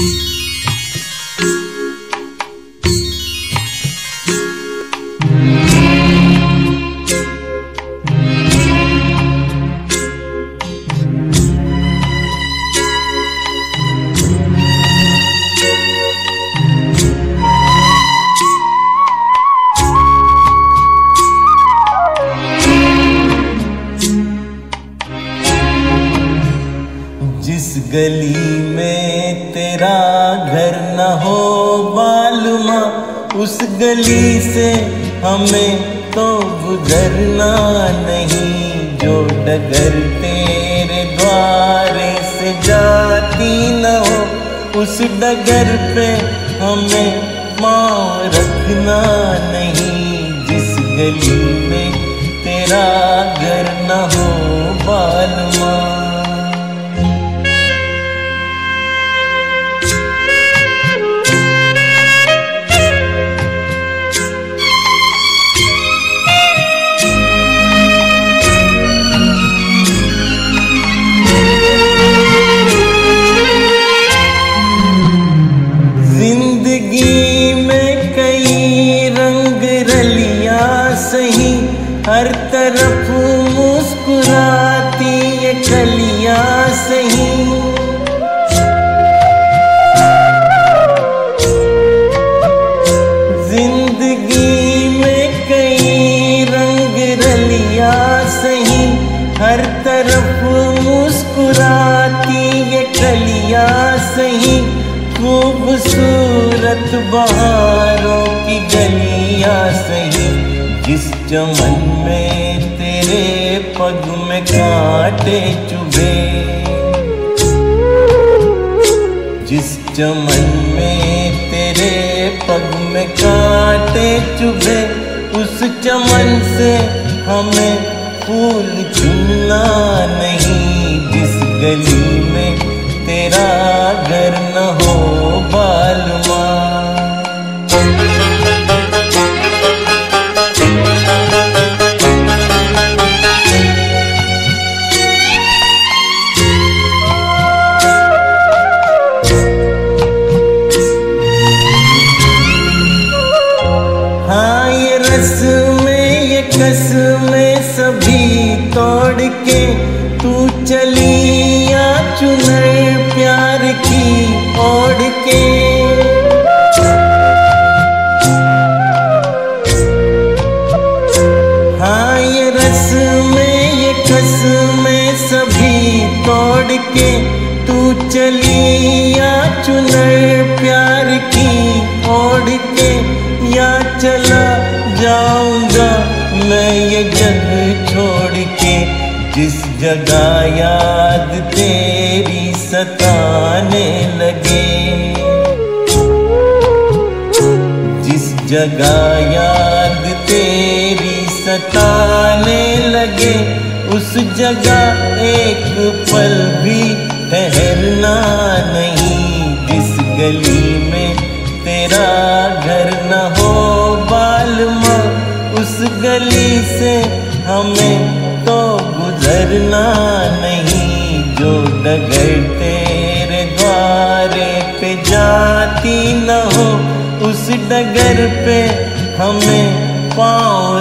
जिस गली में तेरा घर न हो बालुमा उस गली से हमें तो गुजरना नहीं, जो डगर तेरे द्वारे से जाती न हो, उस डगर पे हमें पाँव रखना नहीं, जिस गली में तेरा घर न हो बालुमा हर तरफ़ मुस्कुराती ये कलियाँ सही। ज़िंदगी में कई रंग रलिया सही। हर तरफ़ मुस्कुराती ये कलियाँ सही। खूबसूरत बहारों की गलिया सही। जिस चमन में तेरे पग में कांटे चुभे। जिस चमन में तेरे पग में कांटे चुभे, उस चमन से हमें फूल चुनना नहीं। जिस गली में तेरा में कस में सभी तोड़ के तू चली या चुनर प्यार की ओढ़ के। हाँ ये रस में, ये कस में सभी तोड़ के तू चली या चुनर प्यार की ओढ़ के। या चला जाऊँगा ये जग छोड़ के जिस जगह याद तेरी सताने लगे। जिस जगह याद तेरी सताने लगे, उस जगह एक पल भी गली से हमें तो गुजरना नहीं, जो डगर तेरे द्वारे पे जाती न हो, उस डगर पे हमें पाँव